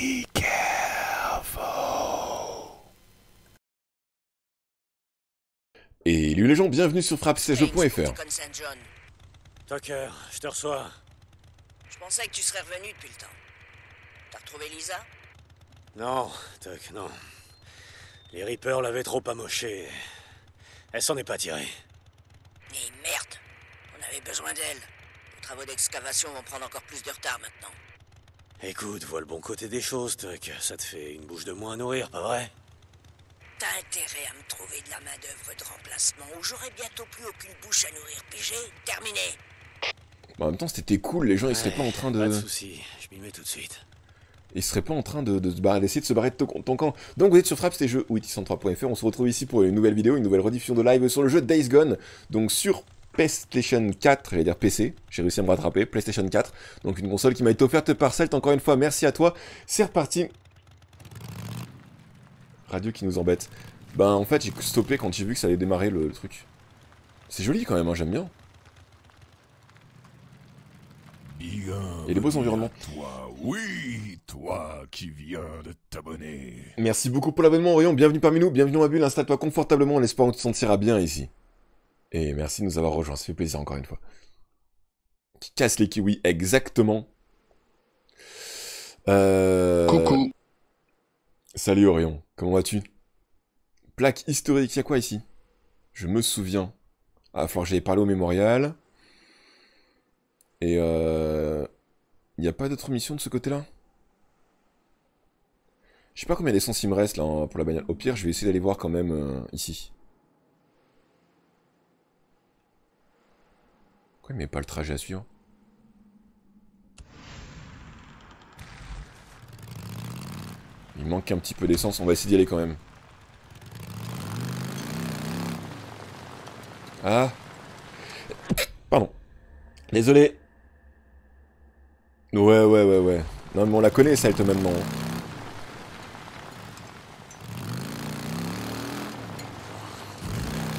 Be careful. Et lui les gens, bienvenue sur frappesjeux.fr. Tucker, je te reçois. Je pensais que tu serais revenu depuis le temps. T'as retrouvé Lisa? Non, Tuck, non. Les Reapers l'avaient trop amochée. Elle s'en est pas tirée. Mais merde On avait besoin d'elle. Les travaux d'excavation vont prendre encore plus de retard maintenant. Écoute, vois le bon côté des choses, Tuck. Ça te fait une bouche de moins à nourrir, pas vrai? T'as intérêt à me trouver de la main-d'œuvre de remplacement où j'aurai bientôt plus aucune bouche à nourrir. Pigé? Terminé Bah, en même temps, c'était cool, les gens ils seraient pas en train de. Pas de soucis, je m'y mets tout de suite. Ils seraient pas en train de, de se barrer, d'essayer de se barrer de ton, ton camp. Donc vous êtes sur Fraps, c'est jeux witty103.fr. On se retrouve ici pour une nouvelle vidéo, une nouvelle rediffusion de live sur le jeu Days Gone. Donc sur PlayStation 4, j'allais dire PC, j'ai réussi à me rattraper, PlayStation 4. Donc une console qui m'a été offerte par Celt, encore une fois, merci à toi. C'est reparti. Radio qui nous embête. Ben en fait j'ai stoppé quand j'ai vu que ça allait démarrer le, le truc. C'est joli quand même, hein, j'aime bien. Et les beaux environnements. Toi, oui, toi qui viens de t'abonner. Merci beaucoup pour l'abonnement, Orion. Bienvenue parmi nous, bienvenue ma bulle. Installe-toi confortablement en espérant que tu te sentiras bien ici. Et merci de nous avoir rejoints, ça fait plaisir encore une fois. Qui casse les kiwis, exactement. Euh... Coucou. Salut Orion, comment vas-tu? Plaque historique, y'a quoi ici? Je me souviens. Ah, il que j'aille parler au mémorial. Et euh... Y a pas d'autre mission de ce côté-là? Je sais pas combien d'essence il me reste là pour la bagnole. Au pire, je vais essayer d'aller voir quand même euh, ici. Pourquoi il met pas le trajet à suivre Il manque un petit peu d'essence, on va essayer d'y aller quand même. Ah Pardon. Désolé. Ouais, ouais, ouais, ouais. Non, mais on la connaît, Celt, maintenant.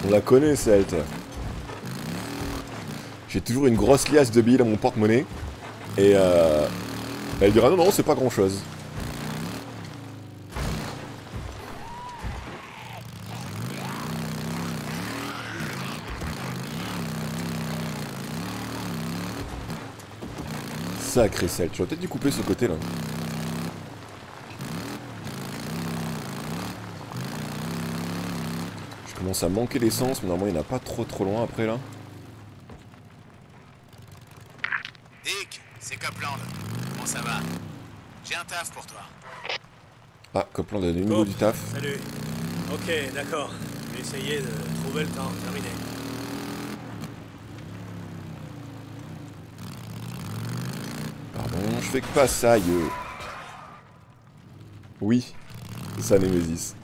On la connaît, Celt. J'ai toujours une grosse liasse de billes dans mon porte-monnaie. Et euh... Elle dira non, non, c'est pas grand-chose. Sacré sel, tu vas peut-être dû couper ce côté là. Je commence à manquer d'essence, mais normalement il n'y en a pas trop trop loin après là. Dick, c'est Copland. Comment ça va J'ai un taf pour toi. Ah, Copland a de nouveau Oh, du taf. Salut. Ok, d'accord. Je vais essayer de trouver le temps. Terminé. Pardon, je fais que pas ça, yo. Oui, c'est ça Nemesis.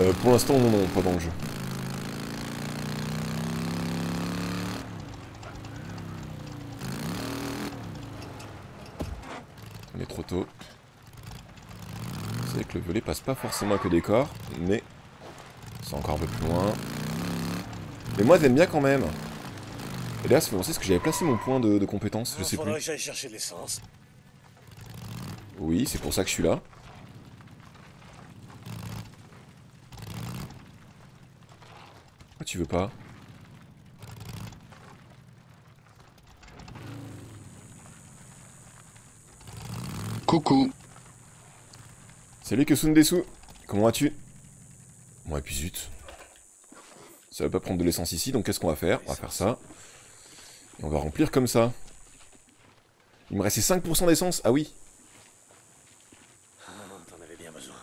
Euh, pour l'instant, non, non, pas dans le jeu. On est trop tôt. C'est que le volet passe pas forcément que des corps, mais c'est encore un peu plus loin. Mais moi j'aime bien quand même. Et fait penser ce que j'avais placé mon point de, de compétence, je sais plus. chercher l'essence. Oui, c'est pour ça que je suis là. Tu veux pas Coucou. Salut Kesundesu Comment vas-tu? Ouais, puis zut. Ça va pas prendre de l'essence ici, donc qu'est-ce qu'on va faire? On va faire ça. Et on va remplir comme ça. Il me restait 5% d'essence? Ah oui Ah, T'en avais bien besoin.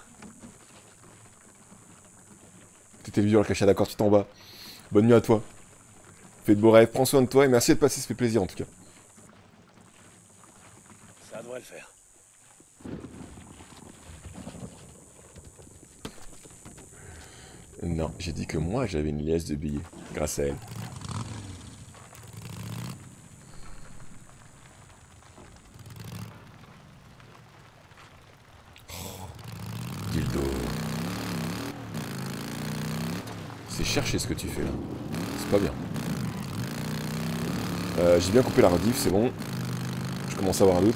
Le vieux, le caché d'accord, tu t'en vas. Bonne nuit à toi. Fais de beaux rêves, prends soin de toi et merci de passer, ça fait plaisir en tout cas. Ça devrait le faire. Non, j'ai dit que moi j'avais une liasse de billets, grâce à elle. Oh, dildo. C'est chercher ce que tu fais là. C'est pas bien. Euh, J'ai bien coupé la rediff, c'est bon. Je commence à avoir un doute.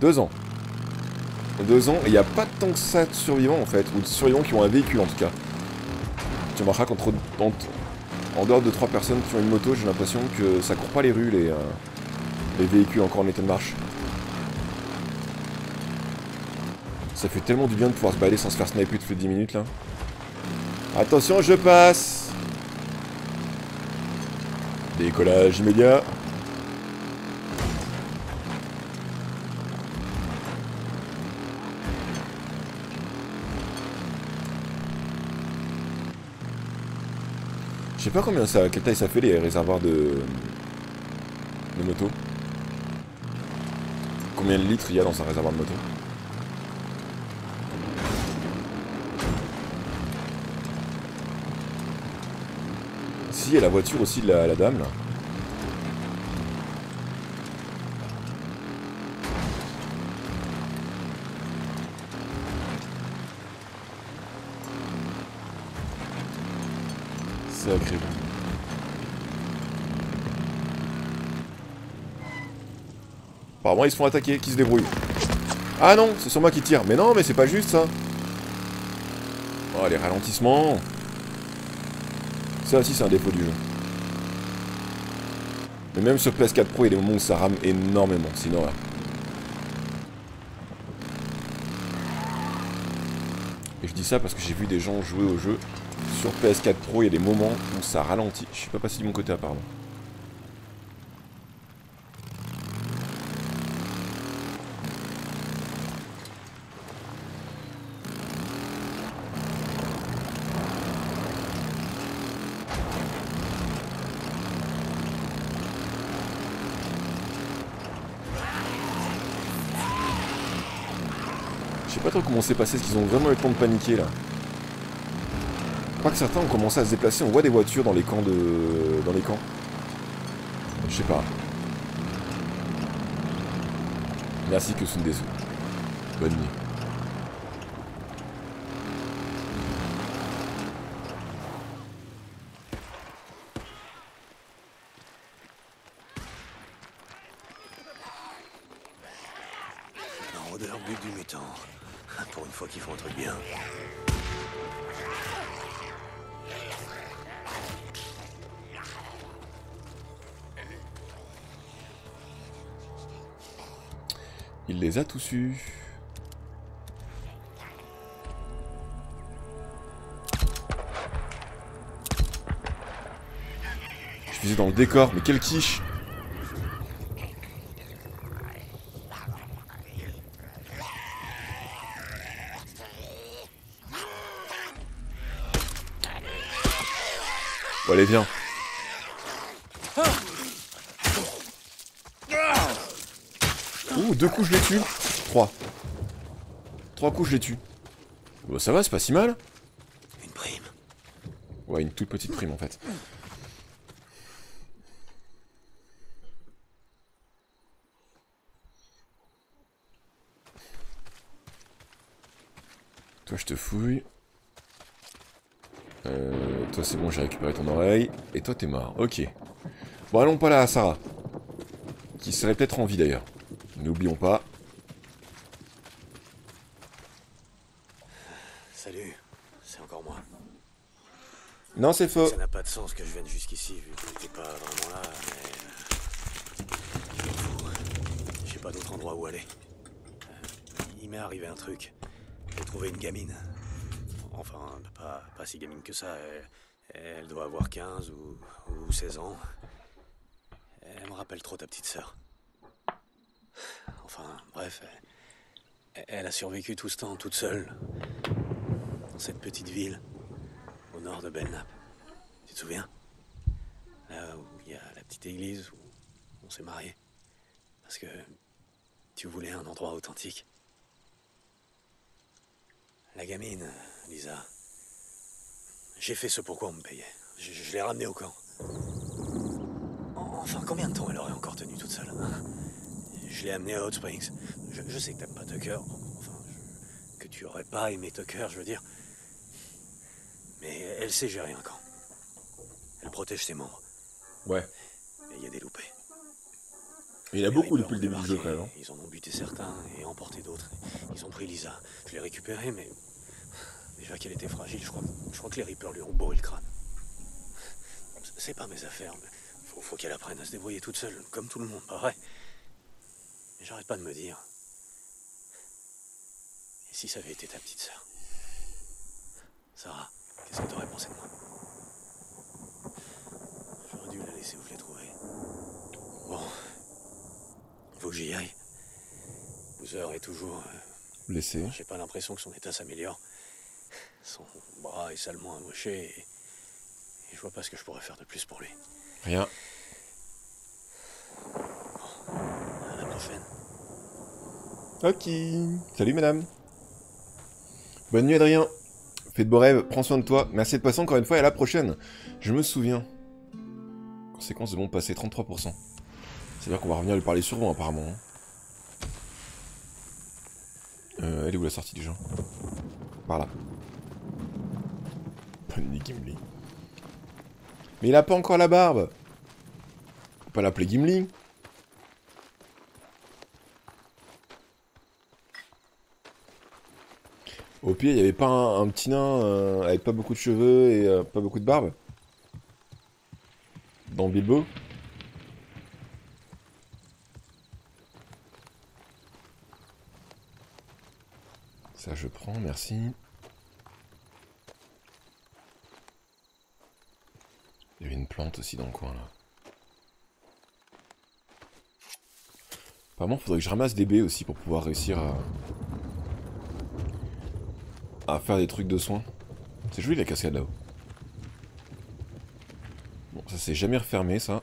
Deux ans. Deux ans, et il n'y a pas tant que ça de survivants en fait, ou de survivants qui ont un véhicule en tout cas. Tu remarqueras qu'entre en, en dehors de trois personnes qui ont une moto, j'ai l'impression que ça court pas les rues les, euh, les véhicules encore en état de marche. Ça fait tellement du bien de pouvoir se balader sans se faire sniper toutes les 10 minutes là. Attention, je passe Décollage immédiat. Je sais pas combien ça, quelle taille ça fait les réservoirs de, de moto. Combien de litres il y a dans un réservoir de moto Si, a la voiture aussi de la, dame là. Ils se font attaquer, qui se débrouillent. Ah non, c'est sur moi qui tire. Mais non, mais c'est pas juste ça. Oh, les ralentissements. Ça aussi c'est un défaut du jeu. Mais même sur PS4 Pro, il y a des moments où ça rame énormément, une horreur. Et je dis ça parce que j'ai vu des gens jouer au jeu sur PS4 Pro, il y a des moments où ça ralentit. Je suis pas passé de mon côté apparemment. Je comment c'est passé, est-ce qu'ils ont vraiment eu le temps de paniquer là Je crois que certains ont commencé à se déplacer, on voit des voitures dans les camps de... dans les camps. Je sais pas. Merci que des Bonne nuit. A. Je visais dans le décor, mais quelle quiche allez viens. Ouh, deux coups je les tue. Trois. Trois coups je les tue. Bah, ça va, c'est pas si mal. Une prime. Ouais, une toute petite prime en fait. Toi, je te fouille. Euh, toi, c'est bon, j'ai récupéré ton oreille. Et toi, t'es mort. Ok. Bon, allons pas là, Sarah. Qui serait peut-être en vie d'ailleurs. N'oublions pas. Salut, c'est encore moi. Non, c'est faux. Ça n'a pas de sens que je vienne jusqu'ici vu que t'es pas vraiment là, mais. euh. J'ai pas d'autre endroit où aller. Euh, Il m'est arrivé un truc. J'ai trouvé une gamine. Enfin, pas, pas si gamine que ça. Elle, elle doit avoir 15 ou, ou 16 ans. Elle me rappelle trop ta petite sœur. Bref. Elle, a survécu tout ce temps toute seule. Dans cette petite ville au nord de Belknap. Tu te souviens? Là où il y a la petite église où on s'est mariés. Parce que tu voulais un endroit authentique. La gamine, Lisa. J'ai fait ce pourquoi on me payait. Je, je l'ai ramenée au camp. Enfin, combien de temps elle aurait encore tenu toute seule hein? Je l'ai amenée à Hot Springs. Je, je sais que t'aimes pas Tucker. Enfin, je- que tu aurais pas aimé Tucker, je veux dire. Mais elle sait gérer un camp. Elle protège ses membres. Ouais. Mais il y a des loupés. Il y a beaucoup depuis le début du jeu, quand même. hein. Ils en ont buté certains et emporté d'autres. Ils ont pris Lisa. Je l'ai récupérée, mais. Déjà qu'elle était fragile, je crois, je crois que les Reapers lui ont bourré le crâne. C'est pas mes affaires, mais faut, faut qu'elle apprenne à se débrouiller toute seule, comme tout le monde, pas vrai? J'arrête pas de me dire. Et si ça avait été ta petite sœur? Sarah, qu'est-ce que t'aurais pensé de moi? J'aurais dû la laisser où je l'ai trouvée. Bon. Faut que j'y aille. Boozer est toujours. euh, Blessé. J'ai pas l'impression que son état s'améliore. Son bras est salement amoché et... et je vois pas ce que je pourrais faire de plus pour lui. Rien. À la prochaine. Ok. Salut madame. Bonne nuit Adrien. Fais de beaux rêves, prends soin de toi. Merci de passer encore une fois et à la prochaine. Je me souviens. Conséquence de mon passé, 33%. C'est-à-dire qu'on va revenir lui parler souvent apparemment. hein. Euh, elle est où la sortie déjà? Par là. Bonne nuit Gimli. Mais il a pas encore la barbe Faut pas l'appeler Gimli Au pire, il n'y avait pas un, petit nain euh, avec pas beaucoup de cheveux et euh, pas beaucoup de barbe Dans Bilbo Ça je prends, merci. Il y avait une plante aussi dans le coin là. Apparemment, faudrait que je ramasse des baies aussi pour pouvoir réussir à à faire des trucs de soins. C'est joli la cascade là-haut. Bon, ça s'est jamais refermé ça.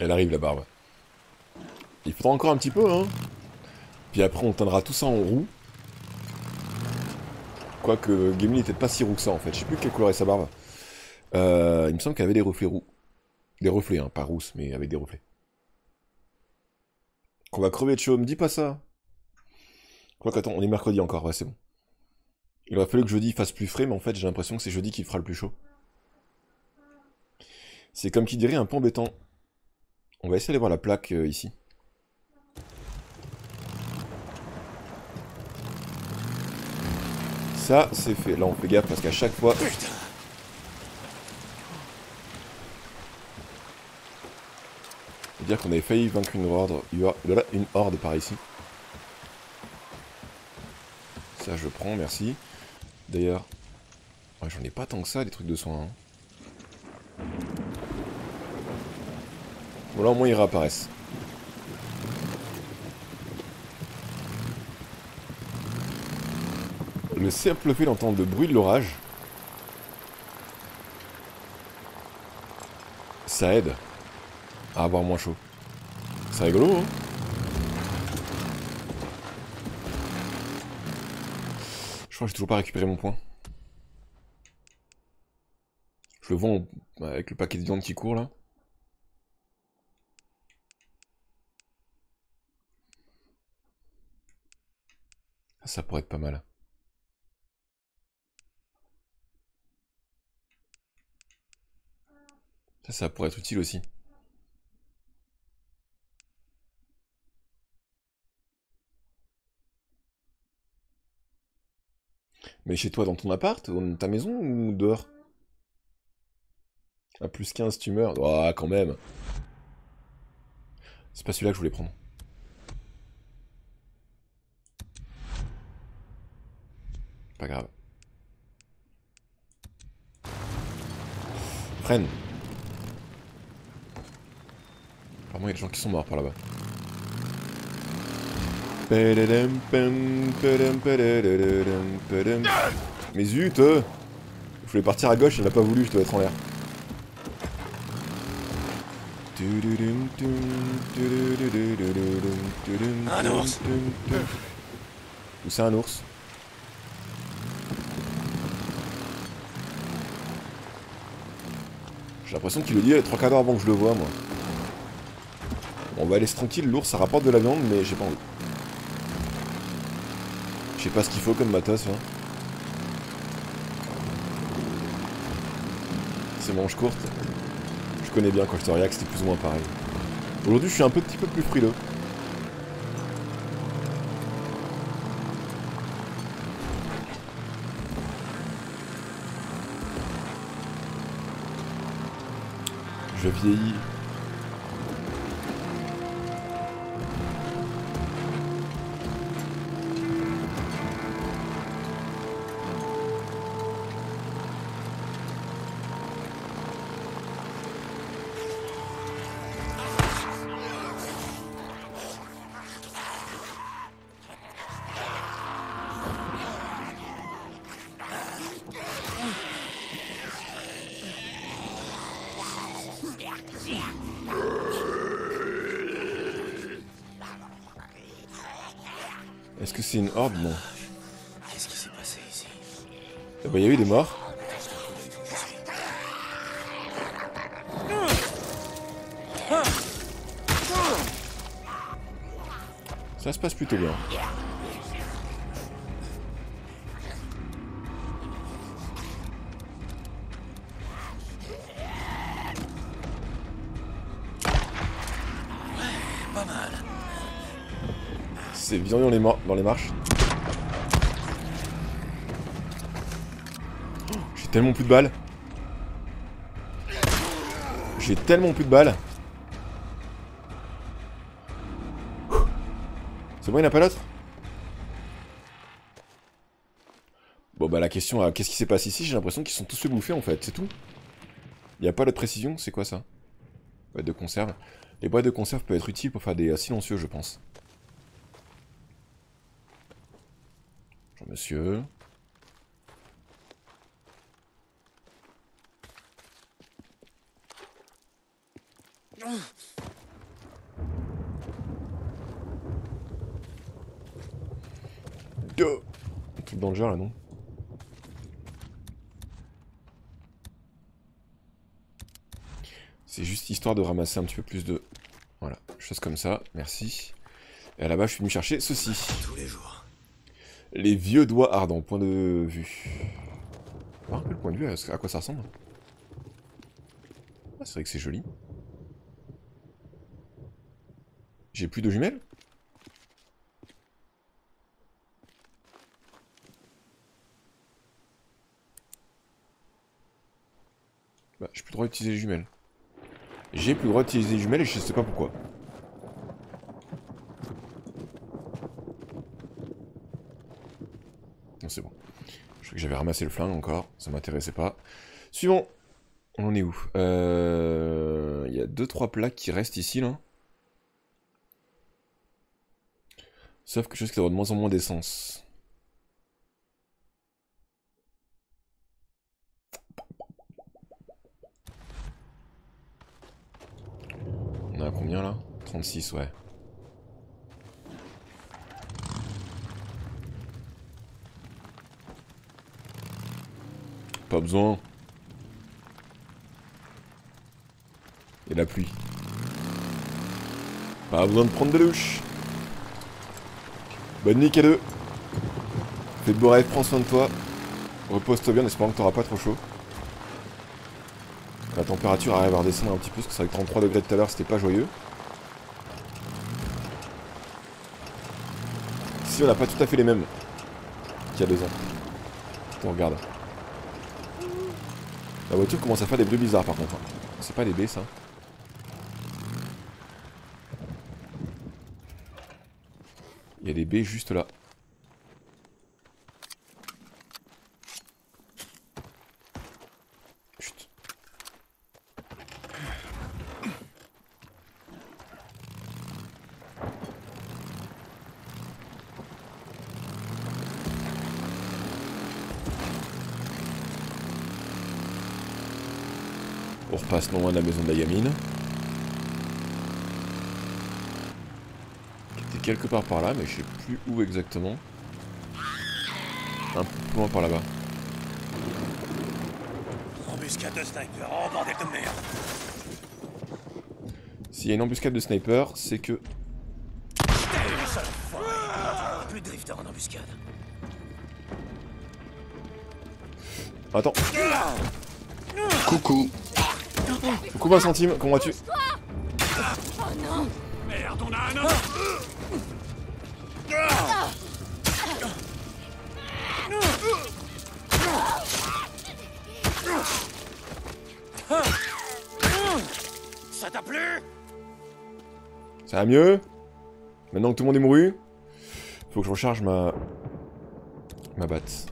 Elle arrive la barbe. Il faudra encore un petit peu, hein. Puis après, on teindra tout ça en roux. Quoique Gimli était pas si roux que ça en fait. Je sais plus quelle couleur est sa barbe. Euh, il me semble qu'elle avait des reflets roux. Des reflets, hein, pas rousses, mais avec des reflets. Qu'on va crever de chaud, me dis pas ça. Quoique, attends, on est mercredi encore, ouais, c'est bon. Il aurait fallu que jeudi fasse plus frais, mais en fait, j'ai l'impression que c'est jeudi qui fera le plus chaud. C'est comme qui dirait un peu embêtant. On va essayer d'aller voir la plaque euh, ici. Ça, c'est fait. Là, on fait gaffe parce qu'à chaque fois... Faut dire qu'on avait failli vaincre une horde, une horde par ici. Ça, je prends, merci. D'ailleurs, j'en ai pas tant que ça, des trucs de soins. hein. Bon, là, au moins, ils réapparaissent. Le simple fait d'entendre le bruit de l'orage, ça aide à avoir moins chaud. C'est rigolo, hein crois que j'ai toujours pas récupéré mon point. Je le en- avec le paquet de viande qui court là. Ça, ça pourrait être pas mal. Ça pourrait être utile aussi. Mais chez toi, dans ton appart, dans ta maison ou dehors? À plus 15, tu meurs. Ah, quand même. C'est pas celui-là que je voulais prendre. Pas grave. Freine. Apparemment, il y a des gens qui sont morts par là-bas. Mais zut euh Je voulais partir à gauche, il n'a pas voulu, je dois être en l'air. Un ours. Où c'est un ours J'ai l'impression qu'il le dit trois quarts d'heure avant que je le vois, moi. on va aller tranquille, l'ours, ça rapporte de la viande, mais j'ai pas envie. Je sais pas ce qu'il faut comme matos, là. C'est manche courte. Je connais bien quand je te react, c'était plus ou moins pareil. Aujourd'hui, je suis un petit peu plus frileux. Je vieillis. Tellement plus de balles. J'ai tellement plus de balles. C'est bon, il n'y en a pas d'autres? Bon bah la question, à qu'est-ce qui s'est passé ici? J'ai l'impression qu'ils sont tous fait bouffer en fait, c'est tout. Il n'y a pas d'autre précision, c'est quoi ça? Boîte de conserve. Les boîtes de conserve peuvent être utiles pour faire des euh, silencieux, je pense. Monsieur. Deux. Un truc dans le genre là, non C'est juste histoire de ramasser un petit peu plus de... Voilà, choses comme ça, merci. Et là-bas, je suis venu chercher ceci. Tous les jours. Les vieux doigts ardents, point de vue. Voir un peu le point de vue, à quoi ça ressemble. Ah, c'est vrai que c'est joli. J'ai plus de jumelles Bah, j'ai plus le droit d'utiliser les jumelles. J'ai plus le droit d'utiliser les jumelles et je sais pas pourquoi. Non, c'est bon. Je crois que j'avais ramassé le flingue encore, ça m'intéressait pas. Suivant On en est où? Euh, Il y a 2-3 plaques qui restent ici, là. Sauf que je risque d'avoir de moins en moins d'essence. On a combien là? 36, ouais. Pas besoin. Et la pluie. Pas besoin de prendre de douche. Bonne nuit, K2. Fais de beaux rêves, prends soin de toi. Repose-toi bien en espérant que t'auras pas trop chaud. La température arrive à redescendre un petit peu, parce que c'est que 33 degrés tout à l'heure, c'était pas joyeux. Si on n'a pas tout à fait les mêmes qu'il y a deux ans. On regarde. La voiture commence à faire des bruits bizarres par contre. C'est pas des baies ça. Il y a des baies juste là. Chut. On repasse non loin de la maison de la. Qui était quelque part par là, mais je sais plus où exactement. Un peu plus loin par là-bas. Oh, mais embuscade de sniper. Oh, bordel de merde. S'il y a une embuscade de sniper, c'est que... Plus de drifter en embuscade. Attends, Coucou. coucou 20 centimes, comment vas-tu? Merde, on a un homme Ça t'a plu? Ça va mieux? Maintenant que tout le monde est mouru Faut que je recharge ma... Ma batte.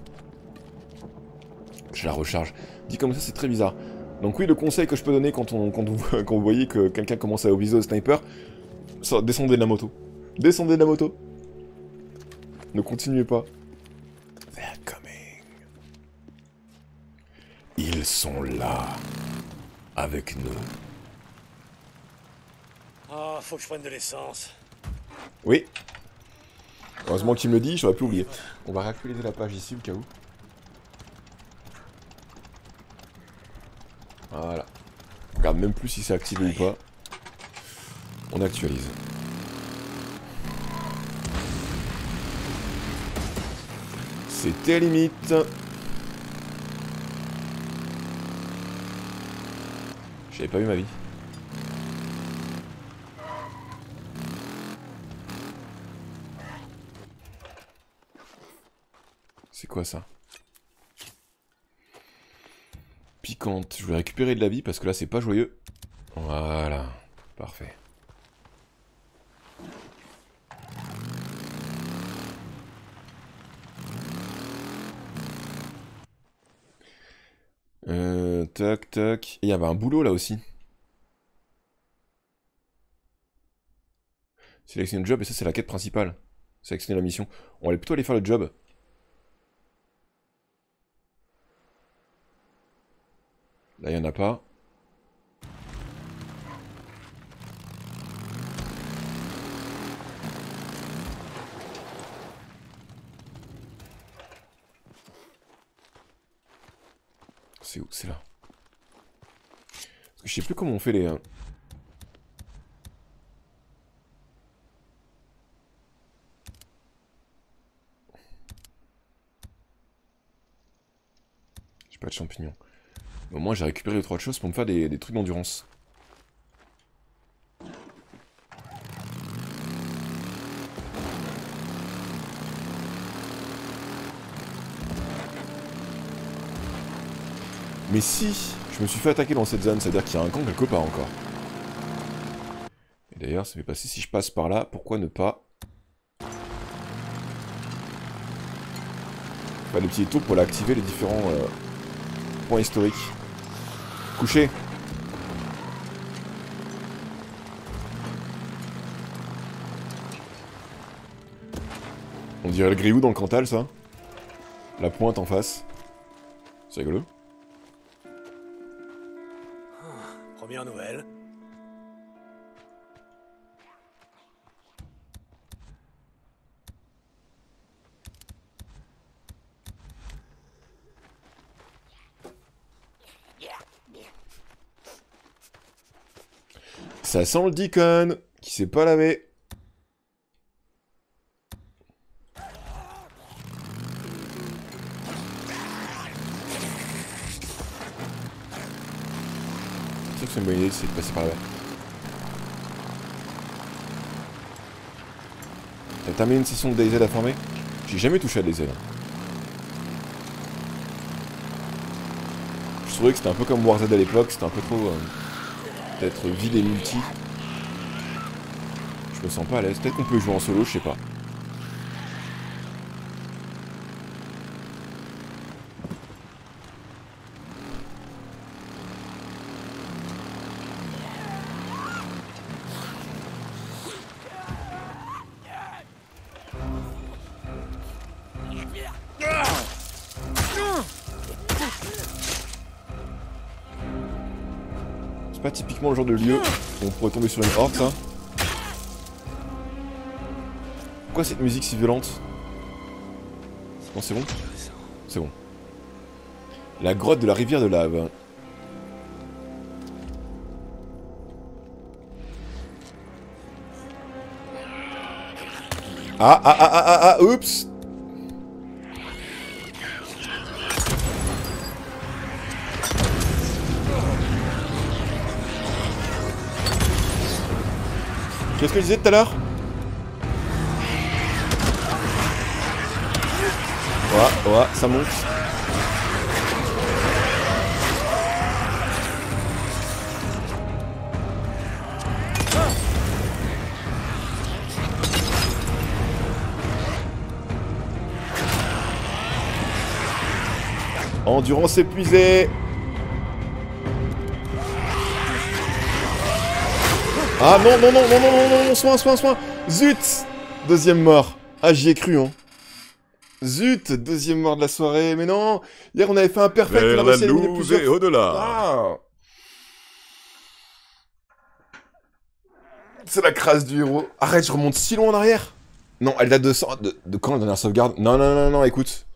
Je la recharge. Dit comme ça, c'est très bizarre. Donc oui, le conseil que je peux donner quand, on, quand, vous, quand vous voyez que quelqu'un commence à viser au sniper, ça, descendez de la moto. Descendez de la moto. Ne continuez pas. They're coming. Ils sont là. Avec nous. Oh, faut que je prenne de l'essence. Oui. Heureusement qu'il me le dit, j'aurais pu oublier. On va réactualiser la page ici au cas où. Voilà. On regarde même plus si c'est activé ou pas. On actualise. C'était limite. J'avais pas vu ma vie. C'est quoi ça? Piquante. Je voulais récupérer de la vie parce que là c'est pas joyeux. Voilà. Parfait. Tac. Et il y avait un boulot là aussi. Sélectionner le job et ça c'est la quête principale. Sélectionner la mission. On va plutôt aller faire le job. Là, il n'y en a pas. C'est où? C'est là. Je sais plus comment on fait les... euh, J'ai pas de champignons. Au moins j'ai récupéré trois choses pour me faire des, des trucs d'endurance. Mais si je me suis fait attaquer dans cette zone, c'est-à-dire qu'il y a un camp quelque part encore. Et d'ailleurs, ça fait passer si je passe par là, pourquoi ne pas... Faire des petits tours pour l'activer les différents euh, points historiques. Couché On dirait le grillou dans le Cantal, ça. La pointe en face. C'est rigolo. Première nouvelle. Ça sent le Deacon qui s'est pas lavé. Une bonne idée c'est de passer par là. T'as terminé une session de DayZ à former J'ai jamais touché à DayZ. Je trouvais que c'était un peu comme Warzone à l'époque, c'était un peu trop... euh, peut-être vide et multi. Je me sens pas à l'aise. Peut-être qu'on peut jouer en solo, je sais pas. de lieu on pourrait tomber sur une horde, ça. Hein. Pourquoi cette musique si violente? Non, c'est bon? C'est bon. La grotte de la rivière de lave. Ah, ah, ah, ah, ah, ah, oups Qu'est-ce que je disais tout à l'heure Ouais, ouais, ça monte. Endurance épuisée Ah non, non, non, non, non, non, non, non, soin, soin, soin Zut Deuxième mort. Ah, j'y ai cru, hein. Zut Deuxième mort de la soirée, mais non Hier, on avait fait un perfect, Vers la loose et au-delà. Ah C'est la crasse du héros. Arrête, je remonte si loin en arrière Non, elle date de, de, de quand la dernière sauvegarde? Non, non, non, non, écoute.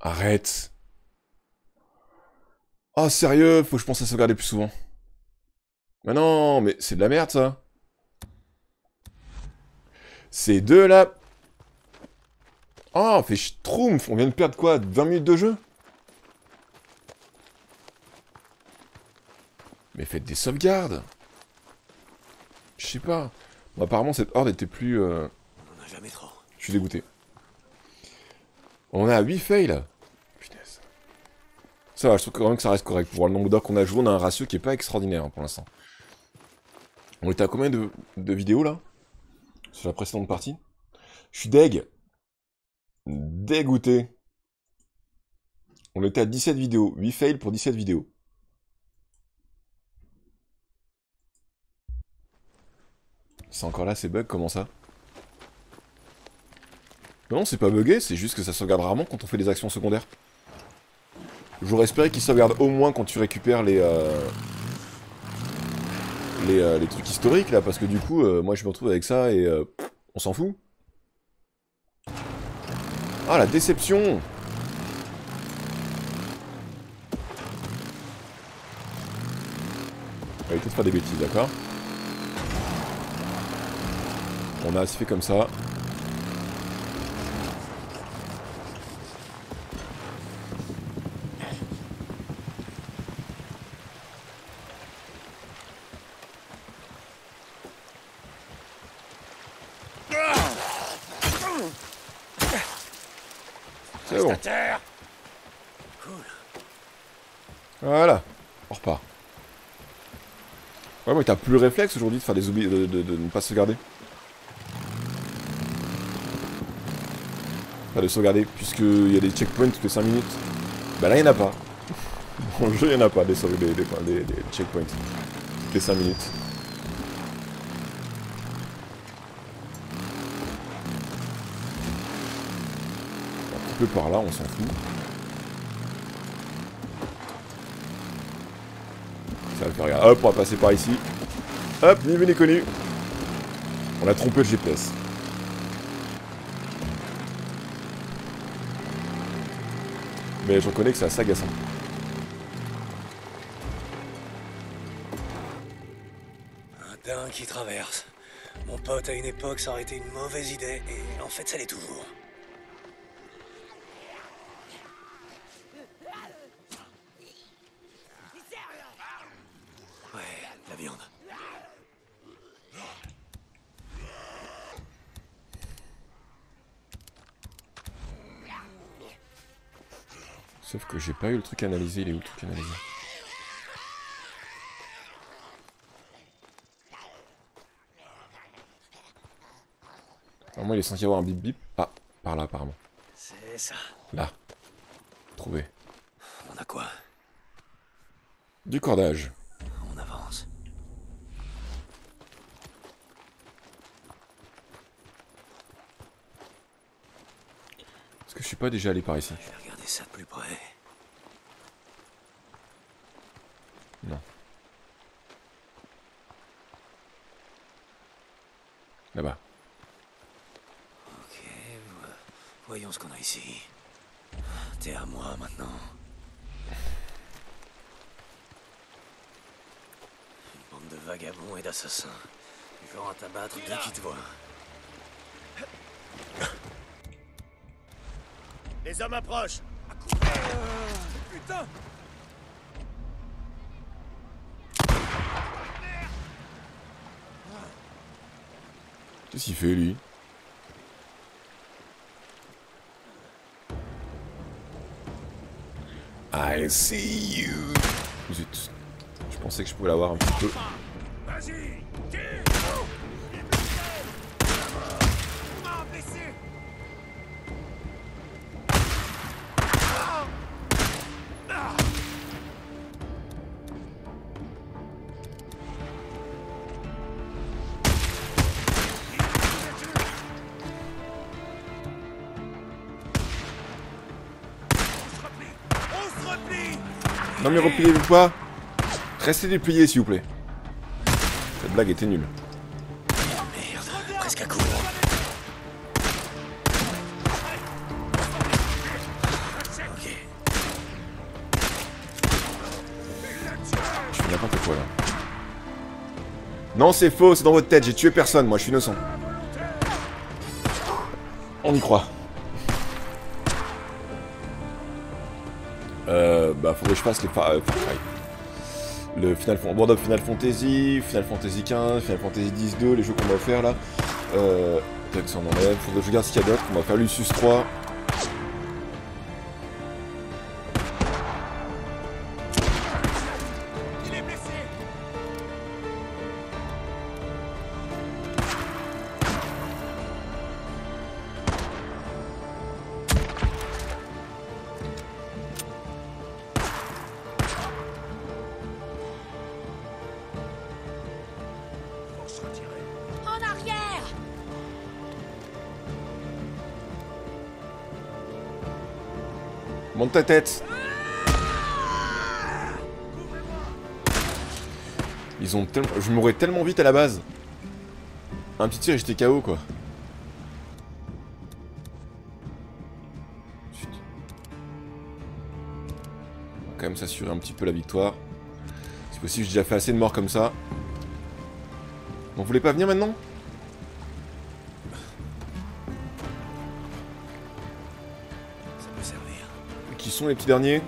Arrête. Oh, sérieux Faut que je pense à sauvegarder plus souvent. Mais non, mais c'est de la merde, ça. C'est de la... Oh, on fait schtroumpf On vient de perdre quoi 20 minutes de jeu? Mais faites des sauvegardes Je sais pas. Bon, apparemment, cette horde était plus... euh, On en a jamais trop. Je suis dégoûté. On à 8 fails. Punaise. Ça va, je trouve quand même que ça reste correct. Pour le nombre d'heures qu'on a joué, on a un ratio qui est pas extraordinaire hein, pour l'instant. On était à combien de, vidéos là? Sur la précédente partie? Je suis deg. Dégoûté. On était à 17 vidéos. 8 fails pour 17 vidéos. C'est encore là ces bugs, comment ça? Non, c'est pas bugué, c'est juste que ça sauvegarde rarement quand on fait des actions secondaires. J'aurais espéré qu'il sauvegarde au moins quand tu récupères les... euh, Les, euh, les trucs historiques là, parce que du coup, euh, moi je me retrouve avec ça et... euh, on s'en fout. Ah, la déception de faire des bêtises, d'accord? On a assez fait comme ça. C'est bon. Voilà, on repart. Mais t'as plus le réflexe aujourd'hui de faire des oublis, de, de- de ne pas sauvegarder. Pas de sauvegarder, puisqu'il y a des checkpoints toutes les 5 minutes. Bah là, il n'y en a pas. Dans le jeu, il n'y en a pas des, des, des- des checkpoints toutes les 5 minutes. Un petit peu par là, on s'en fout. Hop, on va passer par ici. Hop, ni vu ni connu. On a trompé le GPS. Mais je reconnais que c'est assez agaçant. Un dingue qui traverse. Mon pote, à une époque, ça aurait été une mauvaise idée, et en fait, ça l'est toujours. Ouais, la viande. Sauf que j'ai pas eu le truc analysé. Il est où le truc analysé Normalement, il est censé y avoir un bip bip. Ah, par là, apparemment. C'est ça. Là. Trouvé. On a quoi? Du cordage. On avance. Est-ce que je suis pas déjà allé par ici Je vais regarder ça de plus près. Là-bas. Ok, voyons ce qu'on a ici. T'es à moi maintenant. Une bande de vagabonds et d'assassins. Genre à t'abattre dès qu'ils te voient. Les hommes approchent euh, Putain Qu'est-ce qu'il fait, lui? I see you. Je pensais que je pouvais l'avoir un petit peu. Non mais repliez-vous pas Restez dépliés s'il vous plaît. Cette blague était nulle. Merde, presque à court. Ok. Je fais n'importe quoi là. Non c'est faux, c'est dans votre tête, j'ai tué personne, moi je suis innocent. On y croit. Bah faudrait que je fasse les Far, euh. Le Final, World of Final Fantasy, Final Fantasy 15, Final Fantasy 10 2, les jeux qu'on va faire là. Euh, tac, ça enlève, faudrait que je regarde ce qu'il y a d'autre. On va faire Lucius 3. Monte ta tête Ils ont. Je mourrais tellement vite à la base. Un petit tir et j'étais KO quoi. On quand même s'assurer un petit peu la victoire. C'est possible, j'ai déjà fait assez de morts comme ça. On voulait pas venir maintenant? Sont les petits derniers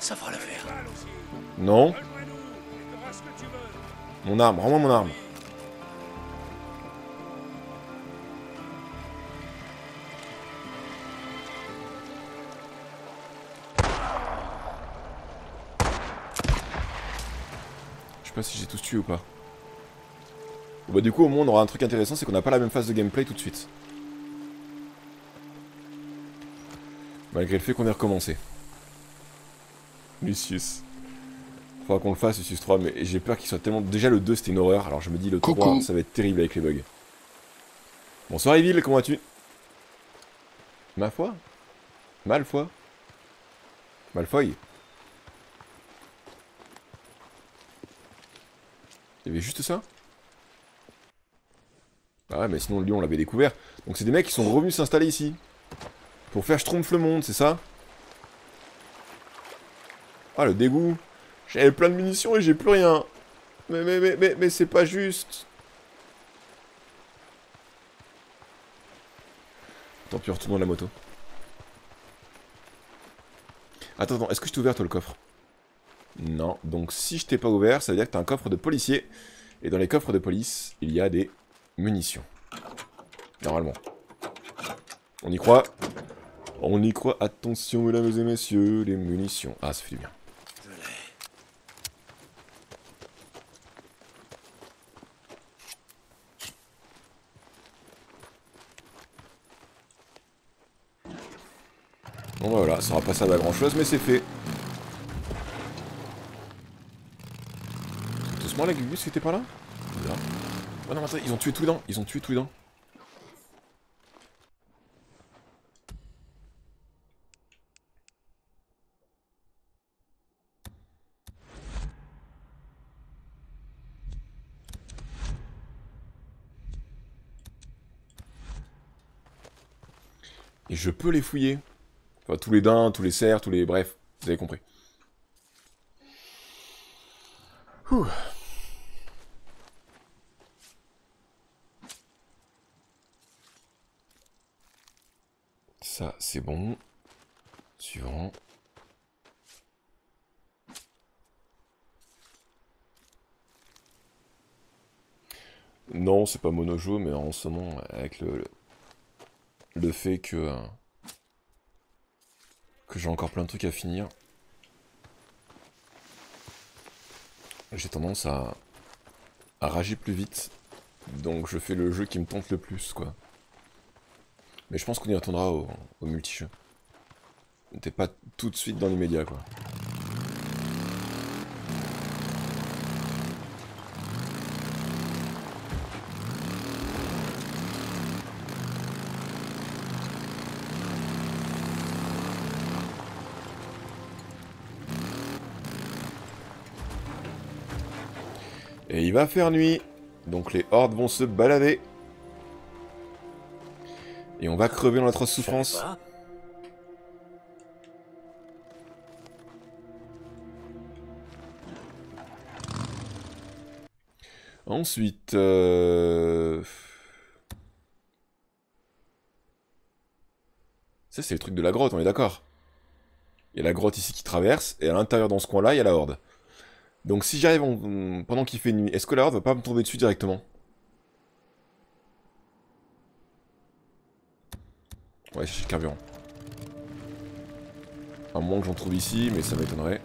Ça fera l'affaire. Non Mon arme, rends-moi mon arme. Je sais pas si j'ai tous tué ou pas. Bah du coup au moins on aura un truc intéressant, c'est qu'on n'a pas la même phase de gameplay tout de suite. Malgré le fait qu'on ait recommencé. Lucius. Faudra qu'on le fasse, Lucius 3, mais j'ai peur qu'il soit tellement... Déjà le 2 c'était une horreur, alors je me dis le 3 Coucou. ça va être terrible avec les bugs. Bonsoir Evil, comment vas-tu? Ma foi? Malfoy Malfoy? Il y avait juste ça? Ah ouais, mais sinon le lion on l'avait découvert. Donc c'est des mecs qui sont revenus s'installer ici. Pour faire Schtroumpf le monde, c'est ça? Ah le dégoût J'avais plein de munitions et j'ai plus rien Mais mais mais mais, mais c'est pas juste Tant pis, retournons à la moto. Attends, attends, est-ce que je t'ai ouvert toi le coffre? Non, donc si je t'ai pas ouvert, ça veut dire que t'as un coffre de policier. Et dans les coffres de police, il y a des munitions. Normalement. On y croit? On y croit, attention mesdames et messieurs, les munitions. Ah, ça fait du bien. Bon bah voilà, ça aura pas servi à grand chose, mais c'est fait. Doucement la Gugus qui était par là? Oh non, attends, ils ont tué tous les dents, ils ont tué tous les dents. Et je peux les fouiller. Enfin, tous les daims, tous les cerfs, tous les... Bref, vous avez compris. Ça, c'est bon. Suivant. Non, c'est pas monojo, mais en ce moment, avec le, le, fait que, euh, que j'ai encore plein de trucs à finir, j'ai tendance à, à rager plus vite. Donc je fais le jeu qui me tente le plus, quoi. Mais je pense qu'on y retournera au, au multi-jeu. T'es pas tout de suite dans l'immédiat, quoi. Et il va faire nuit. Donc les hordes vont se balader. Et on va crever dans l'atroce souffrance. Ensuite... Euh... Ça c'est le truc de la grotte, on est d'accord. Il y a la grotte ici qui traverse, et à l'intérieur dans ce coin-là, il y a la horde. Donc si j'arrive en- pendant qu'il fait nuit, est-ce que la horde va pas me tomber dessus directement? Ouais, chercher le carburant. À moins que j'en trouve ici, mais ça m'étonnerait.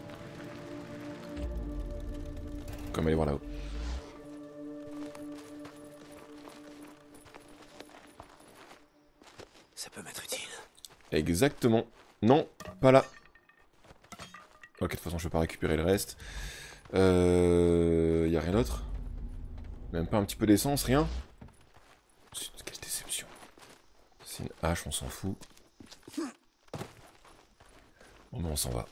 Comme aller voir là-haut. Ça peut m'être utile. Exactement. Non, pas là. Ok, de toute façon, je peux pas récupérer le reste. Euh... Y a rien d'autre? Même pas un petit peu d'essence, rien? C'est une hache, on s'en fout. Bon, ben on s'en va.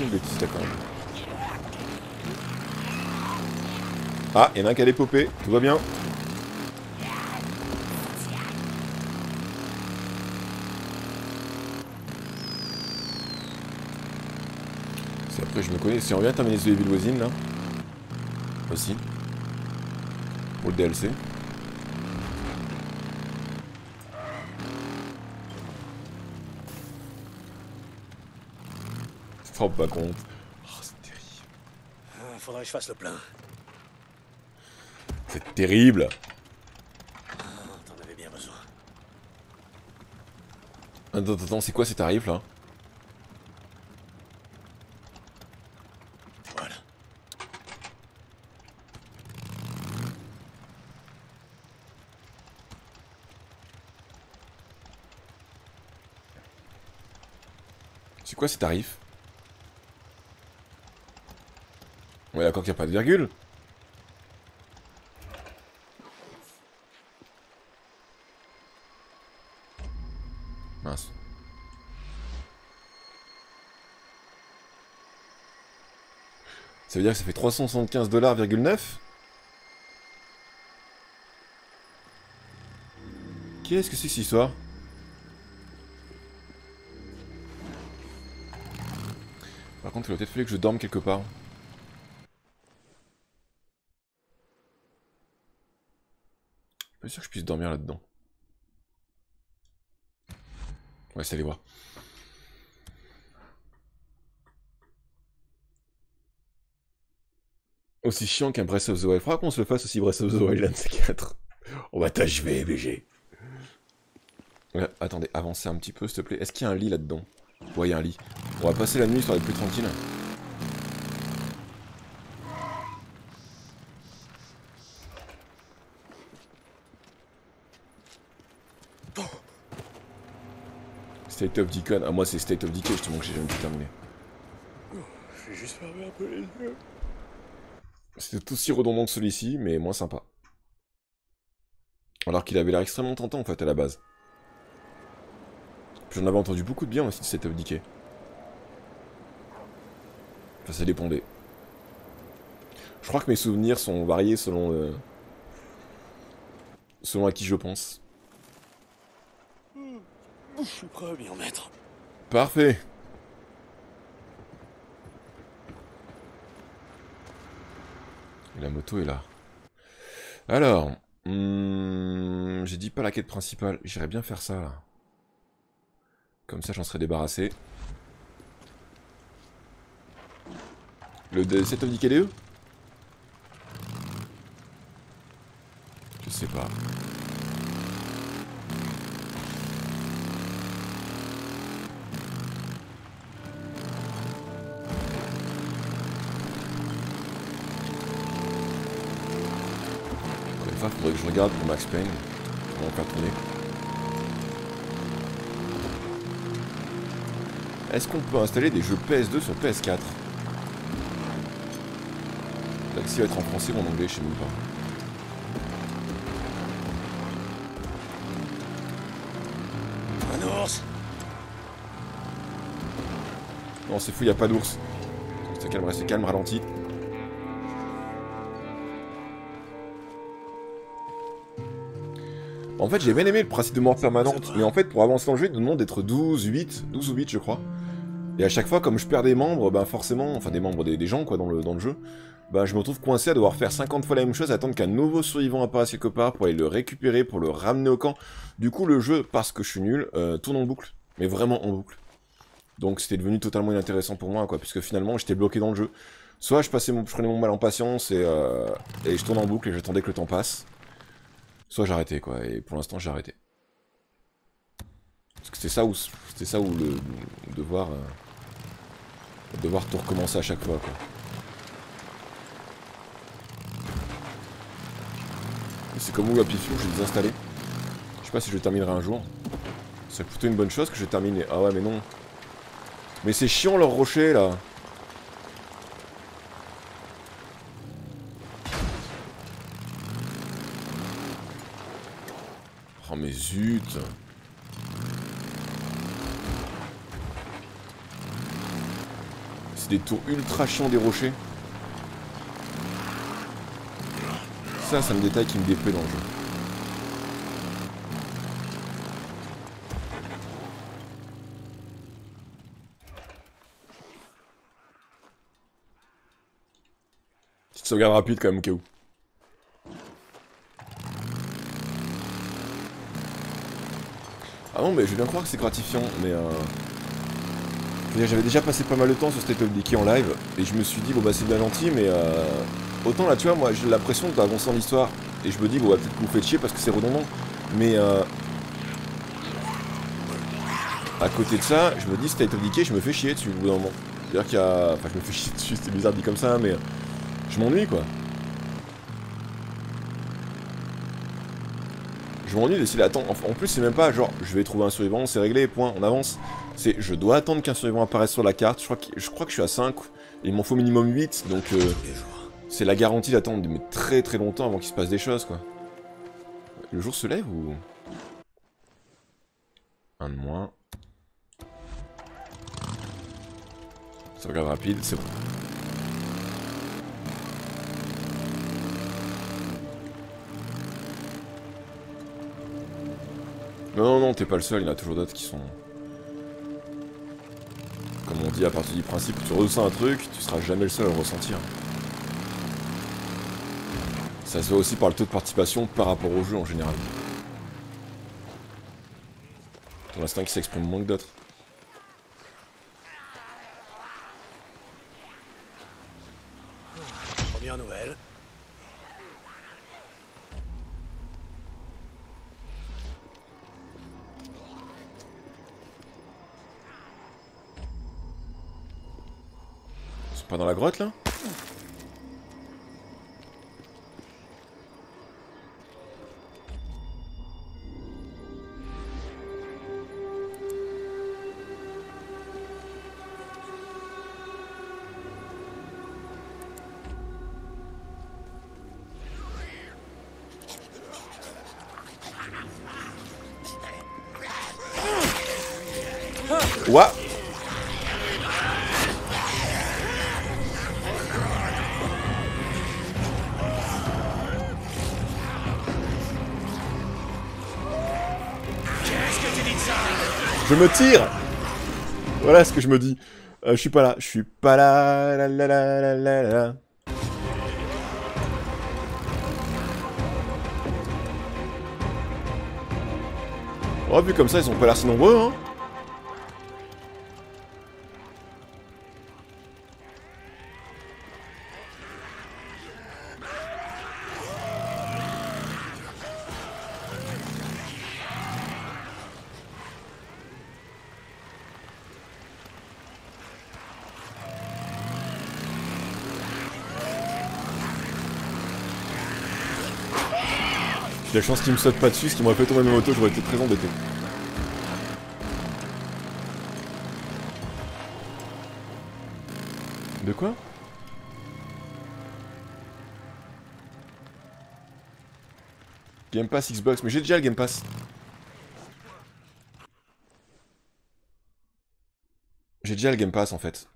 C'est une bêtise, là, quand même. Ah, il y en a un qui a des popées, tout va bien. C'est après, je me connais. Si on vient terminer The Evil Within, là. Aussi. Pour le DLC. Rends pas compte. Oh, c'est terrible. Ah, faudrait que je fasse le plein. Terrible. T'en avais bien besoin. Attends, attends, attends, c'est quoi ces tarifs là Voilà. C'est quoi ces tarifs Ouais, d'accord qu'il n'y a pas de virgule. Veut dire que ça fait 375 dollars,9 Qu'est-ce que c'est que cette histoire? Par contre, il aurait peut-être fallu que je dorme quelque part. Je suis pas sûr que je puisse dormir là-dedans. On va essayer d'aller voir. Aussi chiant qu'un Breath of the Wild. Faudra qu'on se le fasse aussi Breath of the Wild 4. On va t'achever, BG. Attendez, avancez un petit peu, s'il te plaît. Est-ce qu'il y a un lit là-dedans? Ouais, il y a un lit. On va passer la nuit histoire d'être plus tranquille. State of Decay. Ah, moi, c'est State of Decay, justement, que j'ai jamais pu terminer. Je vais juste fermer un peu les yeux. C'était aussi redondant que celui-ci, mais moins sympa. Alors qu'il avait l'air extrêmement tentant en fait à la base. Puis j'en avais entendu beaucoup de bien aussi de cet abdiqué. Enfin, ça dépendait. Je crois que mes souvenirs sont variés selon selon à qui je pense. Hmm. Je suis prêt à. Parfait. La moto est là. Alors, hmm, j'ai dit pas la quête principale. J'irais bien faire ça là. Comme ça, j'en serais débarrassé. Le de- set of DKDE Je sais pas. Faudrait que je regarde pour Max Payne. Est-ce qu'on peut installer des jeux PS2 sur PS4 L'accès va être en français ou en anglais, je sais même pas. Un ours Non, c'est fou, y a pas d'ours. Restez calme, restez calme, ralenti. En fait, j'ai bien aimé le principe de mort permanente, mais en fait, pour avancer dans le jeu, il demande d'être 12, 8, 12 ou 8, je crois. Et à chaque fois, comme je perds des membres, ben forcément, enfin des membres des, gens, quoi, dans le, jeu, bah je me retrouve coincé à devoir faire 50 fois la même chose, attendre qu'un nouveau survivant apparaisse quelque part pour aller le récupérer, pour le ramener au camp. Du coup, le jeu, parce que je suis nul, euh, tourne en boucle. Mais vraiment en boucle. Donc c'était devenu totalement inintéressant pour moi, quoi, puisque finalement j'étais bloqué dans le jeu. Soit je passais je prenais mon mal en patience et, euh, et je tourne en boucle et j'attendais que le temps passe. Soit j'arrêtais, quoi, et pour l'instant j'ai arrêté. Parce que c'était ça où, ça où le, devoir, euh, devoir tout recommencer à chaque fois, quoi. C'est comme où Happy Few, j'ai désinstallé. Je sais pas si je terminerai un jour. C'est plutôt une bonne chose que je termine. Ah ouais, mais non. Mais c'est chiant leur rocher là. Oh mais zut. C'est des tours ultra chiants des rochers. Ça, c'est un détail qui me déplaît dans le jeu. Petite sauvegarde rapide quand même au cas où. Ah non mais je veux bien croire que c'est gratifiant mais euh... J'avais déjà passé pas mal de temps sur State of Decay en live et je me suis dit bon bah c'est bien gentil mais euh... autant là tu vois moi j'ai l'impression d'avancer dans l'histoire et je me dis bon bah, peut-être que vous faites chier parce que c'est redondant mais euh... à côté de ça je me dis State of Decay je me fais chier dessus au bout d'un moment. C'est-à-dire qu'il y a... Enfin je me fais chier dessus c'est bizarre dit comme ça mais je m'ennuie quoi. Je m'ennuie d'essayer d'attendre. En plus, c'est même pas genre je vais trouver un survivant, c'est réglé, point, on avance. C'est je dois attendre qu'un survivant apparaisse sur la carte. Je crois que, je crois que je suis à 5. et Il m'en faut minimum 8, donc euh, c'est la garantie d'attendre très très longtemps avant qu'il se passe des choses quoi. Le jour se lève ou? Un de moins. Sauvegarde rapide, c'est bon. Non, non, non, t'es pas le seul, il y en a toujours d'autres qui sont... Comme on dit à partir du principe, tu ressens un truc, tu seras jamais le seul à le ressentir. Ça se voit aussi par le taux de participation par rapport au jeu en général. Ton instinct qui s'exprime moins que d'autres. Première nouvelle. Ils sont pas dans la grotte là Je me tire Voilà ce que je me dis. Euh, je suis pas là. Je suis pas là. La. Oh, vu comme ça, ils ont pas l'air si nombreux, hein. La chance qu'il me saute pas dessus, ce qui m'aurait fait tomber ma moto, j'aurais été très embêté. De quoi? Game Pass Xbox, mais j'ai déjà le Game Pass. J'ai déjà le Game Pass en fait.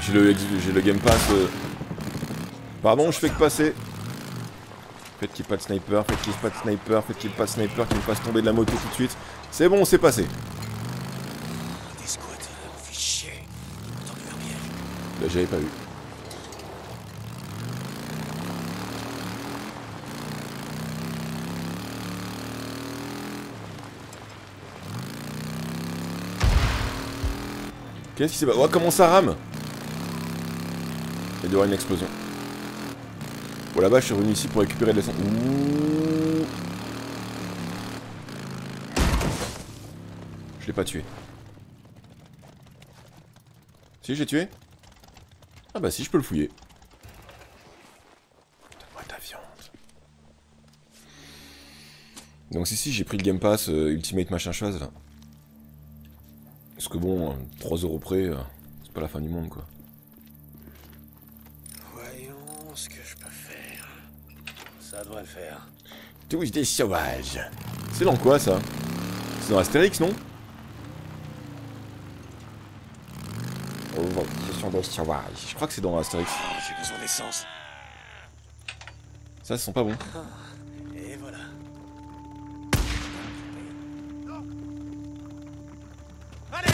J'ai le, j'ai le Game Pass. euh. Pardon, je fais que passer. Faites qu'il pas de sniper, faites qu'il pas de sniper, faites qu'il pas de sniper qui me fasse tomber de la moto tout de suite? C'est bon, c'est passé. Là, j'avais pas vu. Qu'est-ce qui s'est passé Oh, comment ça rame? Il y a dû y avoir une explosion. Bon, là-bas, je suis revenu ici pour récupérer de l'essence. Je l'ai pas tué. Si, j'ai tué Ah bah si, je peux le fouiller. Donne-moi ta viande. Donc si, si, j'ai pris le Game Pass euh, Ultimate machin chose, là. Parce que bon, euh, 3 euros près, euh, c'est pas la fin du monde, quoi. Faire. Tous des sauvages C'est dans quoi, ça? C'est dans Astérix, non? Oh, ce sont des sauvages. Je crois que c'est dans Astérix. Oh, j'ai besoin d'essence. Ça, ça sent pas bon. Et voilà. Allez,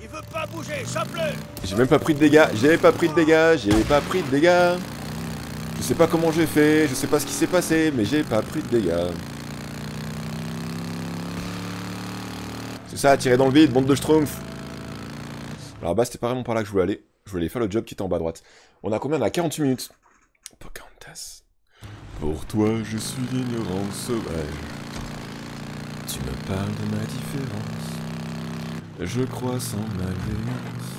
Il veut pas bouger, chope-le J'ai même pas pris de dégâts, j'ai pas pris de dégâts, j'ai pas pris de dégâts. Je sais pas comment j'ai fait, je sais pas ce qui s'est passé, mais j'ai pas pris de dégâts. C'est ça, tirer dans le vide, bande de schtroumpfs. Alors bah c'était pas vraiment par là que je voulais aller. Je voulais faire le job qui était en bas à droite. On a combien? On a 48 minutes. Pocahontas. Pour toi, je suis l'ignorant sauvage. Tu me parles de ma différence. Je crois sans malveillance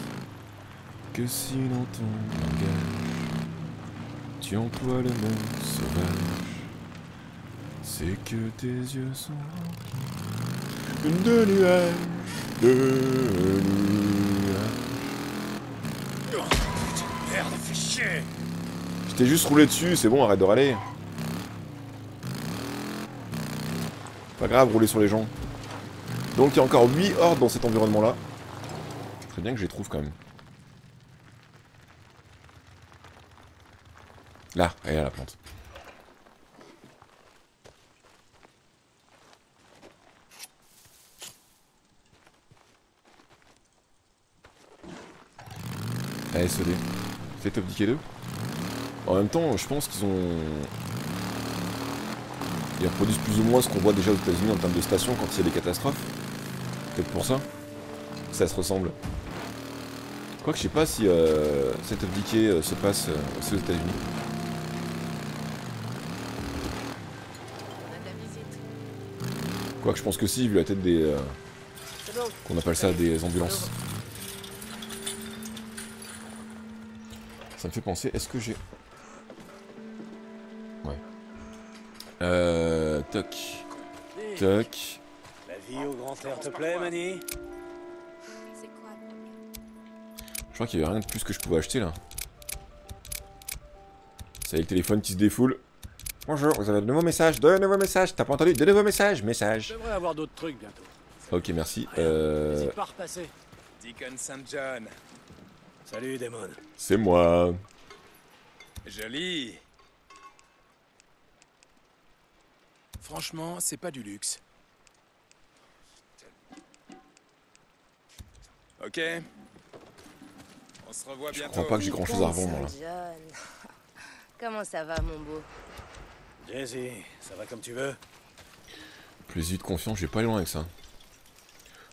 que si dans ton tu emploies le mot sauvage, c'est que tes yeux sont remplis de nuages, de nuages. Merde, fais chier Je t'ai juste roulé dessus, c'est bon, arrête de râler. Pas grave, rouler sur les gens. Donc il y a encore 8 hordes dans cet environnement-là. Très bien que je les trouve quand même. Là, elle est là, la plante. ASED. C'est Top Decay 2 En même temps, je pense qu'ils ont... Ils reproduisent plus ou moins ce qu'on voit déjà aux États-Unis en termes de stations quand il y a des catastrophes. Peut-être pour ça. Ça se ressemble. Quoique je sais pas si euh, Decay euh, se passe euh, aussi aux États-Unis. Quoique je pense que si, vu la tête des. euh, qu'on appelle ça des ambulances. Ça me fait penser, est-ce que j'ai. Ouais. Euh. Toc. Toc. La vie au grand air te plaît, quoi Je crois qu'il y avait rien de plus que je pouvais acheter là. C'est le téléphone qui se défoule. Bonjour, vous avez de nouveaux messages, de nouveaux messages. T'as pas entendu De nouveaux messages, message. Je devrais avoir d'autres trucs bientôt. Ok, merci. Euh. Pas à repasser. Deacon St. John. Salut, Damon. C'est moi. Joli. Franchement, c'est pas du luxe. Ok. On se revoit Je bientôt. crois pas que j'ai grand chose à revendre là. Comment ça va, mon beau? Jesse, ça va comme tu veux Plus vite confiance, je vais pas aller loin avec ça.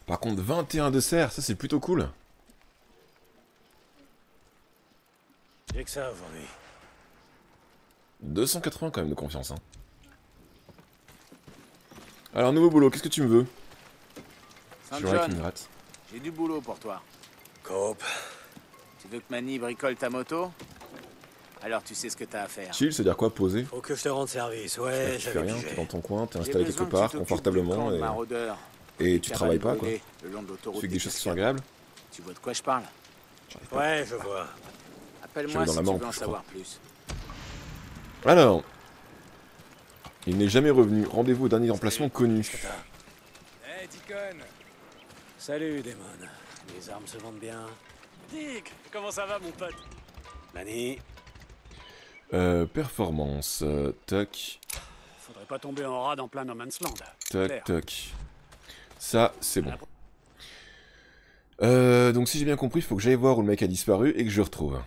Par contre, 21 de serre, ça c'est plutôt cool. J'ai que ça aujourd'hui. 280 quand même de confiance. Hein. Alors, nouveau boulot, qu'est-ce que tu me veux? J'ai du boulot pour toi. Cope. Tu veux que Manny bricole ta moto? Alors tu sais ce que t'as à faire. Chill, c'est dire quoi Poser Faut que je te rende service. Ouais, Tu fais rien, t'es dans ton coin, t'es J'ai installé quelque part, confortablement, et, tu travailles pas quoi. brûlée le long de Tu fais que des choses qui sont agréables. Tu vois de quoi je parle Ouais, je vois. Appelle-moi si tu veux en savoir plus. Alors, il n'est jamais revenu. Rendez-vous au dernier emplacement connu. Hey, Deacon Salut, Damon. Les armes se vendent bien. Dick, comment ça va, mon pote? Manny, Euh, performance. euh, toc, Faudrait pas tomber en rade en plein No Man's Land. toc, Clair. toc. Ça, c'est bon. Euh, donc si j'ai bien compris, il faut que j'aille voir où le mec a disparu et que je le retrouve.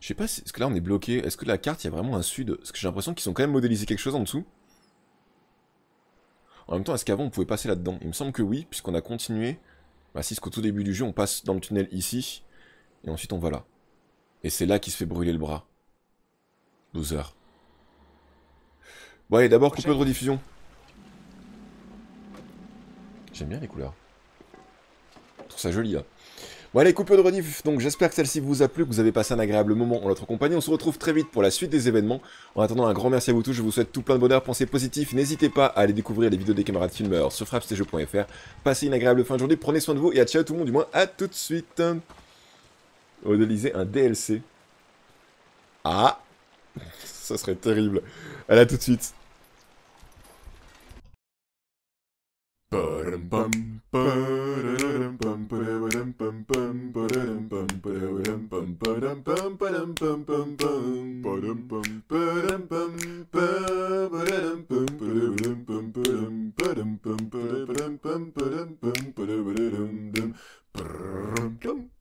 Je sais pas si... Est-ce que là on est bloqué Est-ce que la carte, il y a vraiment un sud? Parce que j'ai l'impression qu'ils ont quand même modélisé quelque chose en dessous. En même temps, est-ce qu'avant on pouvait passer là-dedans? Il me semble que oui, puisqu'on a continué. Bah si, parce qu'au tout début du jeu, on passe dans le tunnel ici. Et ensuite on va là. Et c'est là qu'il se fait brûler le bras. 12 heures. Bon allez, d'abord couper de rediffusion. J'aime bien les couleurs. Je trouve ça joli là. Bon allez, coupure de rediff, donc j'espère que celle-ci vous a plu, que vous avez passé un agréable moment en notre compagnie. On se retrouve très vite pour la suite des événements. En attendant, un grand merci à vous tous, je vous souhaite tout plein de bonheur, pensez positif. N'hésitez pas à aller découvrir les vidéos des camarades filmeurs sur frappstjeux.fr. Passez une agréable fin de journée, prenez soin de vous et à ciao tout le monde, du moins à tout de suite. Modéliser un DLC. Ah Ça serait terrible. Allez, à tout de suite. Ba-dum Dum.